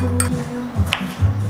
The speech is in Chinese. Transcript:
嗯